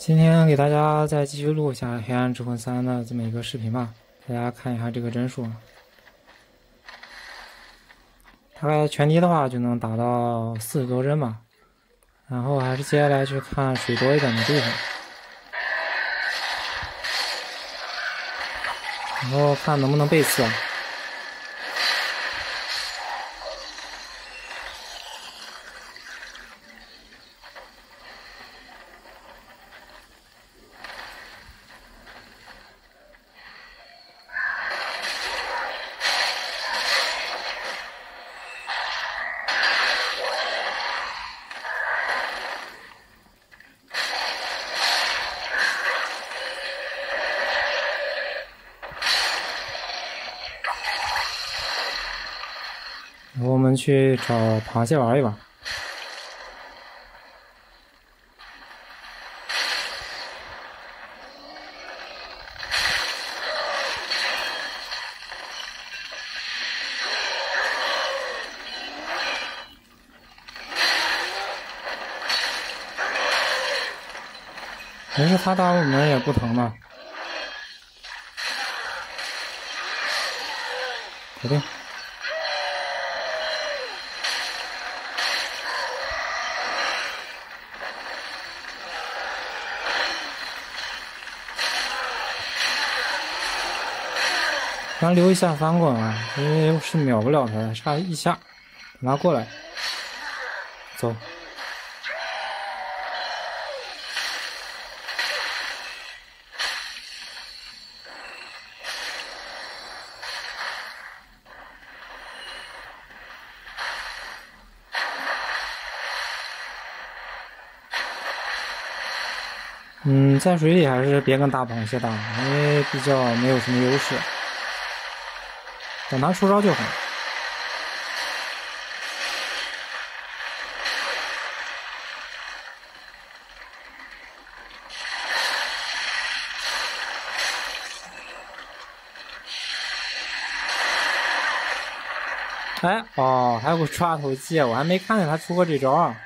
今天给大家再继续录一下《黑暗之魂三》的这么一个视频吧，大家看一下这个帧数，大概全低的话就能达到四十多帧吧。然后还是接下来去看水多一点的地方，然后看能不能背刺。我们去找螃蟹玩一玩。没事，他打我们也不疼的。搞定。咱留一下翻滚啊，因为是秒不了他的，差一下，拿过来，走。嗯，在水里还是别跟大螃蟹打，因为比较没有什么优势。等他出招就好。哎，哦，还有个抓头技，我还没看见他出过这招啊。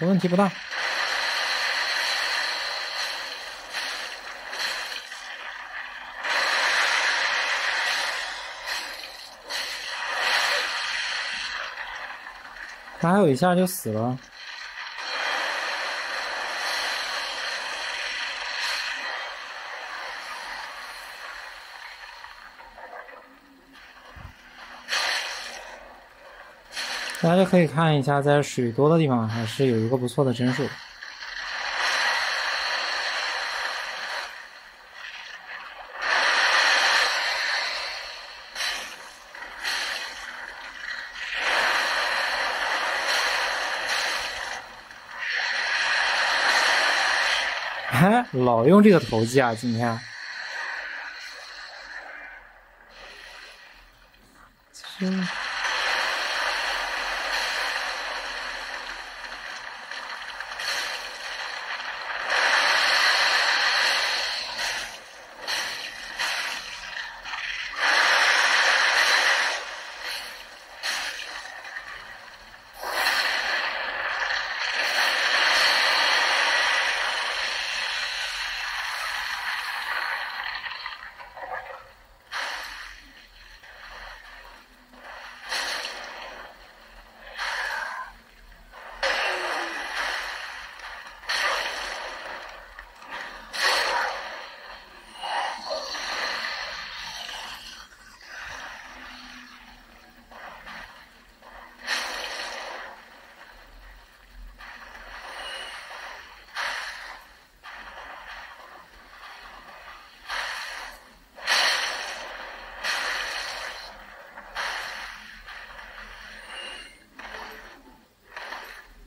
问题不大。还有一下就死了。大家可以看一下，在水多的地方还是有一个不错的帧数。哎 老用这个投机啊，今天。其实。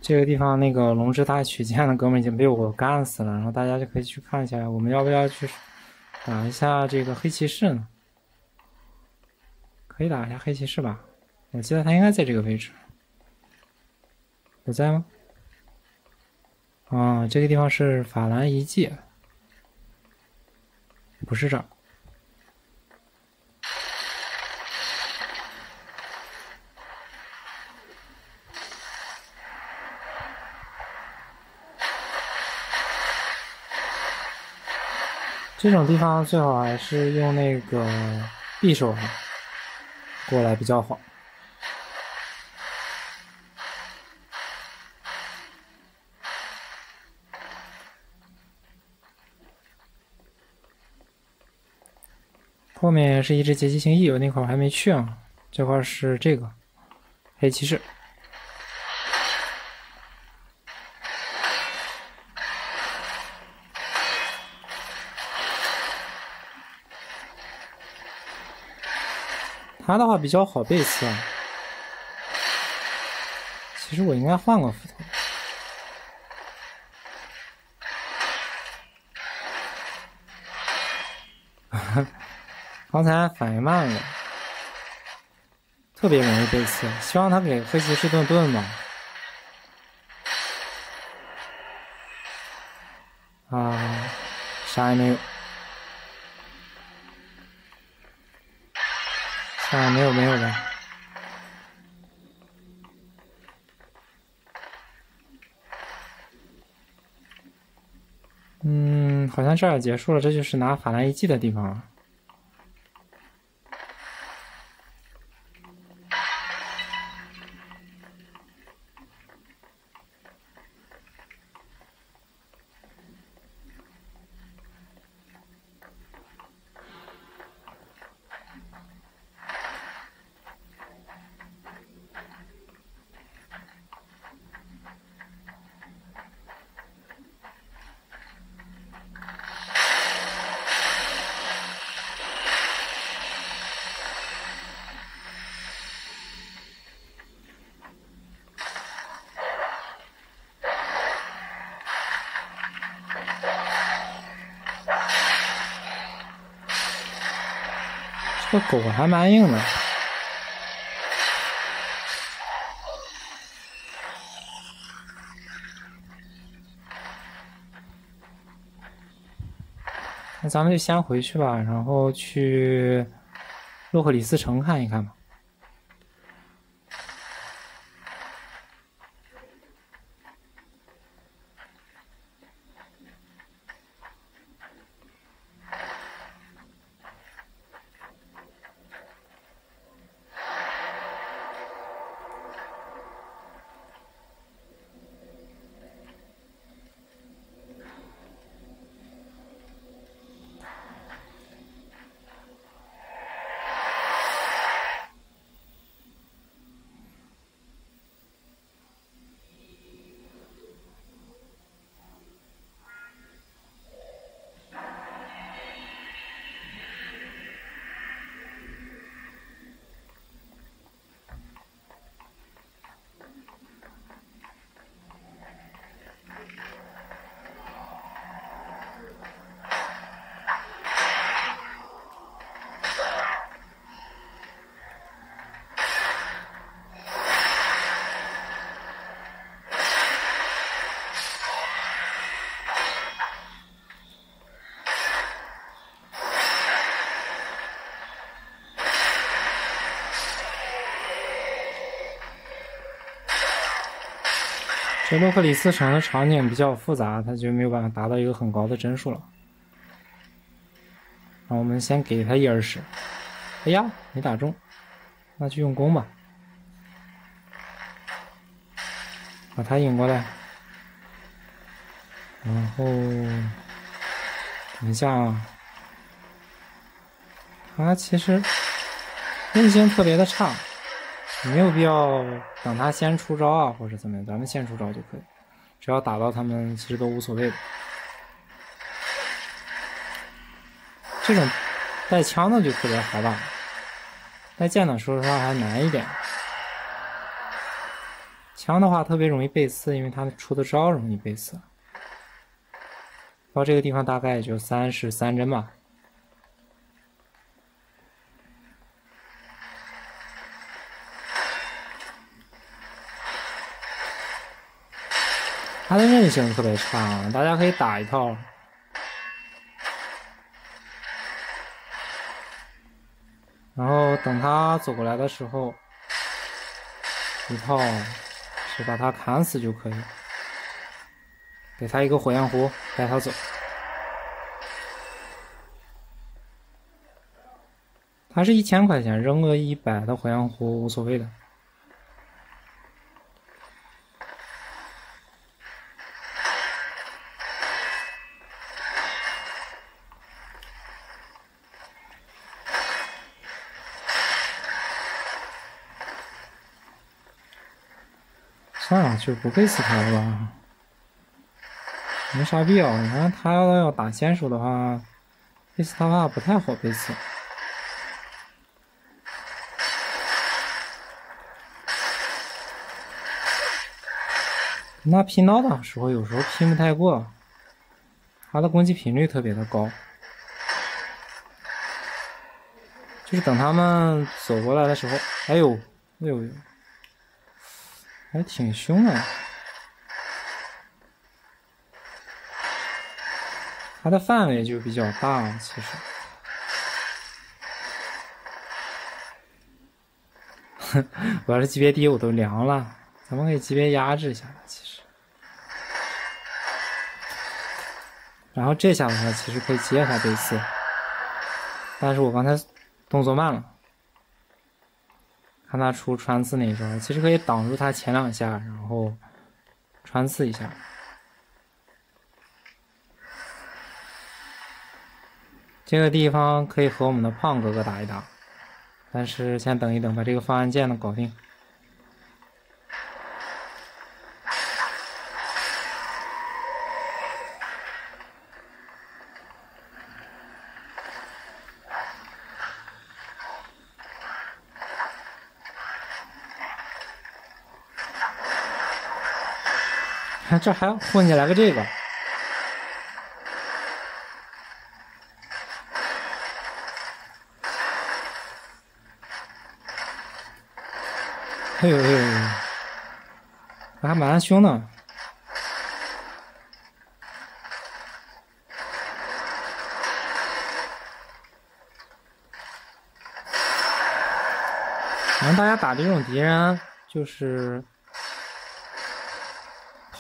这个地方那个龙之大取剑的哥们已经被我干死了，然后大家就可以去看一下，我们要不要去打一下这个黑骑士呢？可以打一下黑骑士吧？我记得他应该在这个位置，有在吗？啊，这个地方是法兰遗迹，不是这儿。这种地方最好还是用那个匕首过来比较好。后面是一只劫机星 E，我那块还没去啊。这块是这个黑骑士，他的话比较好背刺啊。其实我应该换个斧头。刚才反应慢了，特别容易被刺。希望他给黑骑士顿盾吧。啊，啥也没有，啊没有，没有了。嗯，好像这儿结束了，这就是拿法兰一记的地方了。这狗还蛮硬的，那咱们就先回去吧，然后去洛克里斯城看一看吧。这洛克里斯城的场景比较复杂，他就没有办法达到一个很高的帧数了。那我们先给他一耳屎。哎呀，没打中，那就用弓吧，把他引过来。然后，等一下啊，他其实韧性特别的差。没有必要等他先出招啊，或者怎么样，咱们先出招就可以，只要打到他们，其实都无所谓的。这种带枪的就特别好打，带剑的说实话还难一点。枪的话特别容易被刺，因为他出的招容易被刺。到这个地方大概也就三十三帧吧。他的韧性特别差，大家可以打一套。然后等他走过来的时候，一套是把他砍死就可以，给他一个火焰壶，带他走。他是一千块钱扔个一百的火焰壶无所谓的。就不背死他了吧，没啥必要。你看他要要打先手的话，背死他的话不太好背死。跟他拼刀的时候，有时候拼不太过，他的攻击频率特别的高，就是等他们走过来的时候，哎呦，哎呦。还挺凶的，它的范围就比较大，其实。我要是级别低，我都凉了。咱们可以级别压制一下其实。然后这下的话，其实可以接他贝斯，但是我刚才动作慢了。看他出穿刺那一招，其实可以挡住他前两下，然后穿刺一下。这个地方可以和我们的胖哥哥打一打，但是先等一等，把这个方案键的搞定。看 这还混进来个这个，哎呦哎呦，我还蛮凶的。反正大家打这种敌人，就是。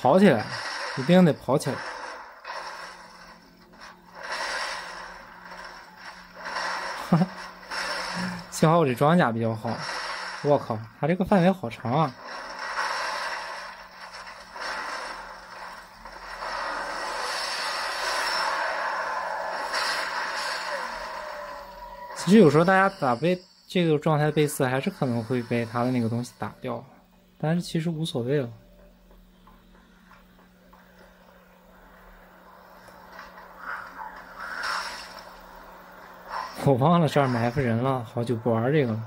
跑起来，一定得跑起来！幸好我这装甲比较好。我靠，他这个范围好长啊！其实有时候大家打被这个状态的贝斯，还是可能会被他的那个东西打掉，但是其实无所谓了。我忘了这儿埋伏人了，好久不玩这个了。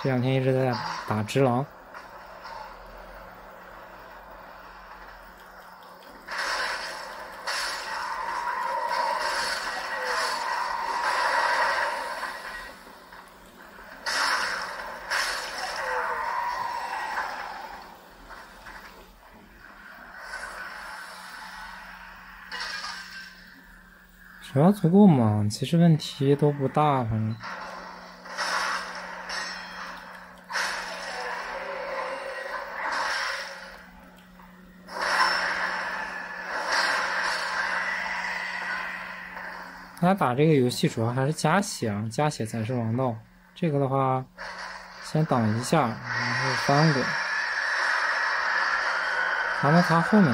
这两天一直在打只狼。只要足够猛，其实问题都不大。反正，他打这个游戏主要还是加血啊，加血才是王道。这个的话，先挡一下，然后翻滚，弹到他后面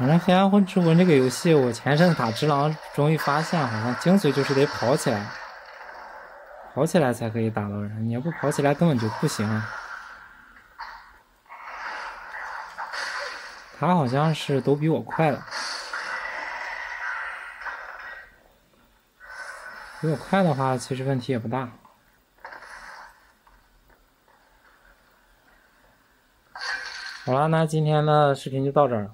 反正《黑暗魂之魂》这个游戏，我前阵打只狼，终于发现，好像精髓就是得跑起来，跑起来才可以打到人，你要不跑起来根本就不行。他好像是都比我快了，比我快的话，其实问题也不大。好了，那今天的视频就到这儿了。